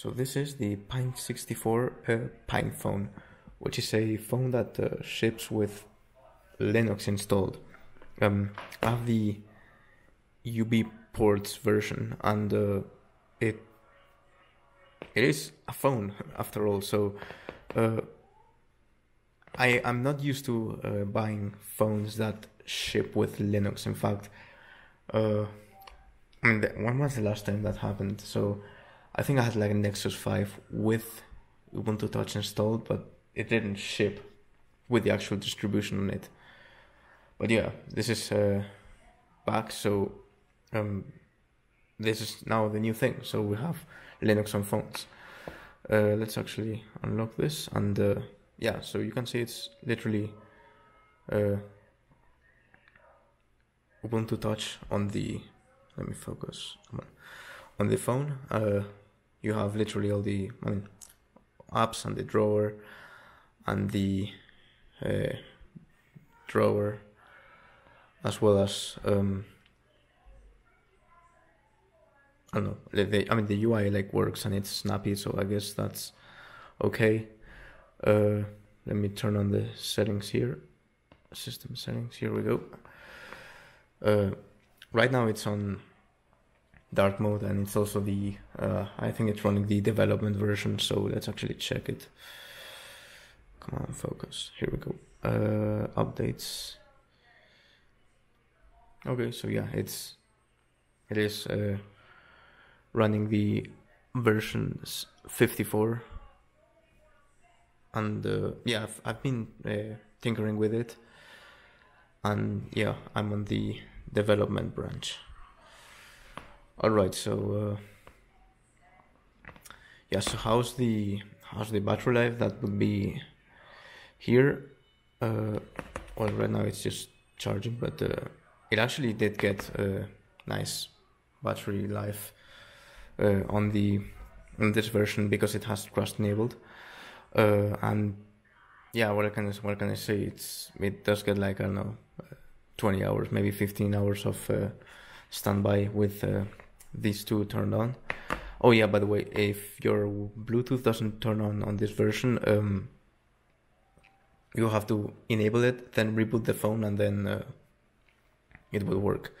So this is the Pine 64 uh, Pine phone, which is a phone that uh, ships with Linux installed. Um, I have the UB ports version, and uh, it it is a phone after all. So uh, I I'm not used to uh, buying phones that ship with Linux. In fact, uh, I mean, when was the last time that happened? So I think I had like a Nexus 5 with Ubuntu Touch installed, but it didn't ship with the actual distribution on it. But yeah, this is uh, back, so um, this is now the new thing. So we have Linux on phones. Uh, let's actually unlock this, and uh, yeah, so you can see it's literally uh, Ubuntu Touch on the. Let me focus. On, on the phone. You have literally all the I mean, apps and the drawer and the uh, drawer as well as um, I don't know. The, I mean, the UI like works and it's snappy, so I guess that's okay. Uh, let me turn on the settings here. System settings. Here we go. Uh, right now it's on dark mode and it's also the uh, I think it's running the development version so let's actually check it. Come on focus. Here we go. Uh, updates. Okay so yeah it's it is uh, running the versions 54 and uh, yeah I've, I've been uh, tinkering with it. And yeah I'm on the development branch all right, so uh, yeah, so how's the how's the battery life? That would be here. Uh, well, right now it's just charging, but uh, it actually did get a nice battery life uh, on the on this version because it has Rust enabled, uh, and yeah, what I can what can I say? It's it does get like I don't know, twenty hours, maybe fifteen hours of uh, standby with these two turned on. Oh yeah, by the way, if your Bluetooth doesn't turn on on this version, um, you have to enable it, then reboot the phone, and then uh, it will work.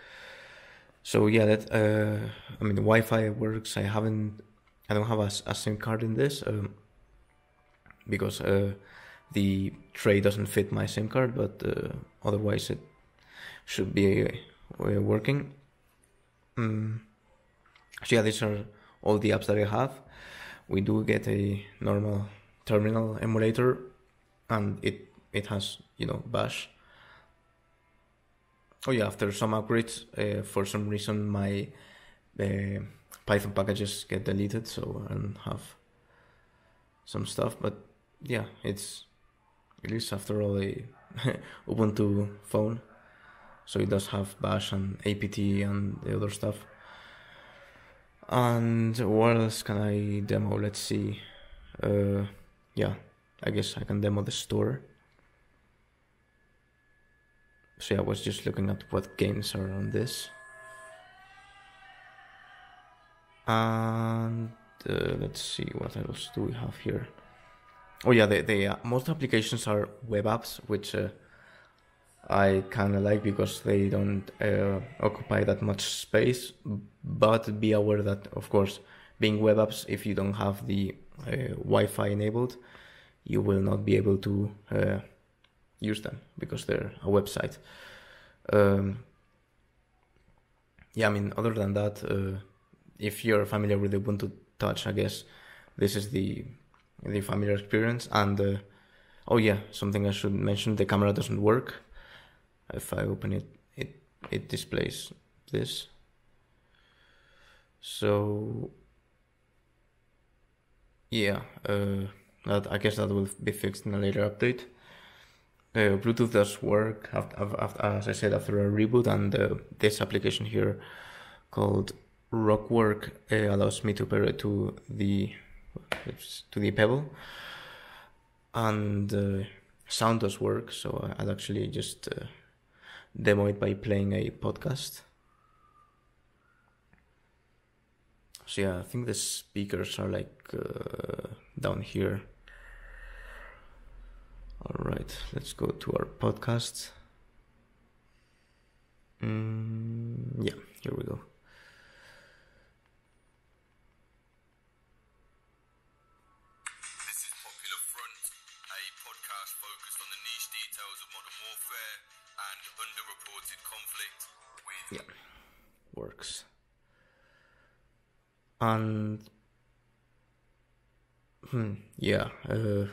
So yeah, that uh, I mean, Wi-Fi works. I haven't, I don't have a, a SIM card in this um, because uh, the tray doesn't fit my SIM card, but uh, otherwise it should be uh, working. Mm. So yeah, these are all the apps that I have. We do get a normal terminal emulator, and it it has you know Bash. Oh yeah, after some upgrades, uh, for some reason my uh, Python packages get deleted, so I don't have some stuff. But yeah, it's it is after all a Ubuntu phone, so it does have Bash and apt and the other stuff. And what else can I demo? Let's see. Uh, yeah, I guess I can demo the store. So yeah, I was just looking at what games are on this. And uh, let's see what else do we have here. Oh yeah, the, the uh, most applications are web apps, which uh, I kind of like because they don't uh, occupy that much space. But be aware that, of course, being web apps, if you don't have the uh, Wi-Fi enabled, you will not be able to uh, use them because they're a website. Um, yeah, I mean, other than that, uh, if you're familiar with Ubuntu Touch, I guess this is the the familiar experience. And uh, oh yeah, something I should mention: the camera doesn't work if I open it it it displays this. So yeah uh, that I guess that will be fixed in a later update. Uh, Bluetooth does work after, after, as I said after a reboot and uh, this application here called Rockwork uh, allows me to pair it to the to the Pebble. And uh, sound does work so I'll actually just uh, demo it by playing a podcast. so yeah, I think the speakers are like uh, down here. All right, let's go to our podcast. Mm, yeah, here we go. Works. And hmm, yeah, uh,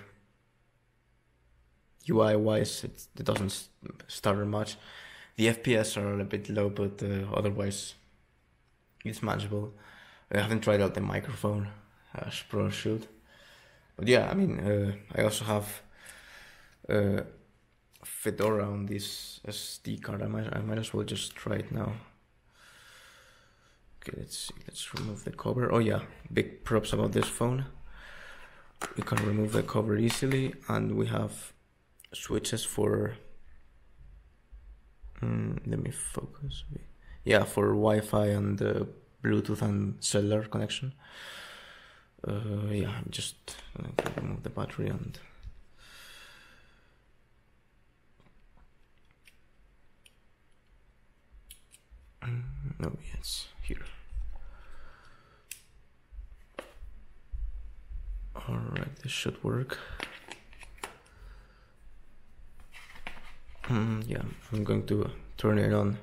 UI wise, it, it doesn't stutter much. The FPS are a bit low, but uh, otherwise, it's manageable. I haven't tried out the microphone as pro should, but yeah, I mean, uh, I also have uh, Fedora on this SD card. I might, I might as well just try it now. Okay, let's see. Let's remove the cover. Oh yeah, big props about this phone. We can remove the cover easily, and we have switches for. Mm, let me focus. Yeah, for Wi-Fi and uh, Bluetooth and cellular connection. Uh, yeah, just remove the battery and. Mm, No, yes, here. Alright, this should work. Mm, yeah, I'm going to turn it on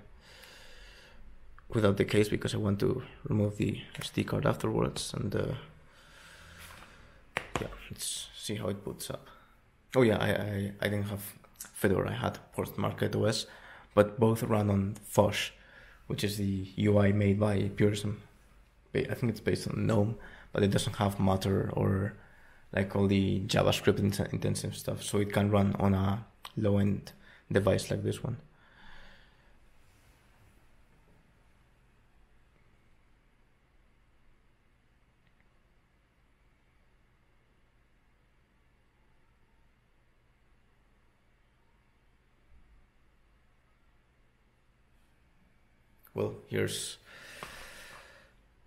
without the case because I want to remove the SD card afterwards and uh, yeah, let's see how it boots up. Oh yeah, I, I, I didn't have Fedora, I had Postmarket OS, but both run on Phosh, which is the UI made by Purism. I think it's based on GNOME, but it doesn't have Mutter or like all the JavaScript int- intensive stuff, so it can run on a low end device like this one. Well, here's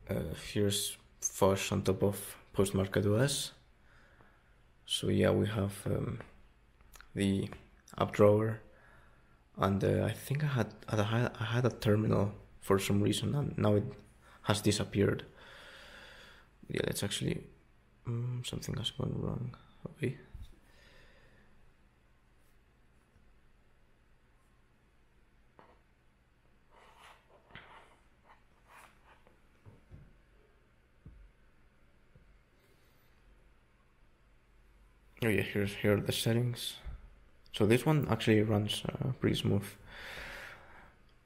uh, here's Phosh on top of Postmarket OS. So yeah, we have um, the app drawer, and uh, I think I had I had a terminal for some reason, and now it has disappeared. Yeah, that's actually um, something has gone wrong. Okay. Oh yeah, here's here are the settings. So this one actually runs uh, pretty smooth.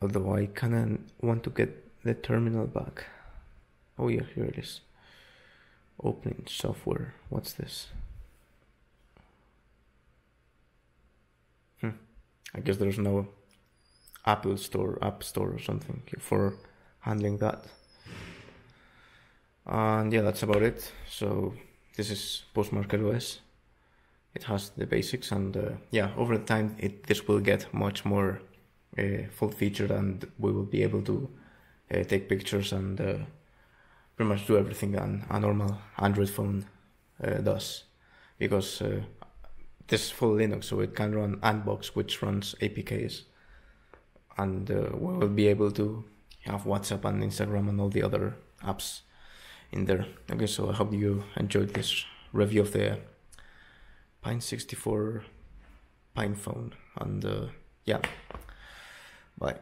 Although I kinda want to get the terminal back. Oh yeah, here it is. Opening software. What's this? Hmm. I guess there's no Apple Store, App Store or something for handling that. And yeah, that's about it. So this is Postmarket OS it has the basics and uh, yeah over time it this will get much more uh, full featured and we will be able to uh, take pictures and uh, pretty much do everything an, a normal android phone uh, does. Because uh, this is full linux so it can run Anbox which runs apks and we will be able to have whatsapp and instagram and all the other apps in there. Okay so i hope you enjoyed this review of the Pine 64 Pine phone and uh, yeah. Bye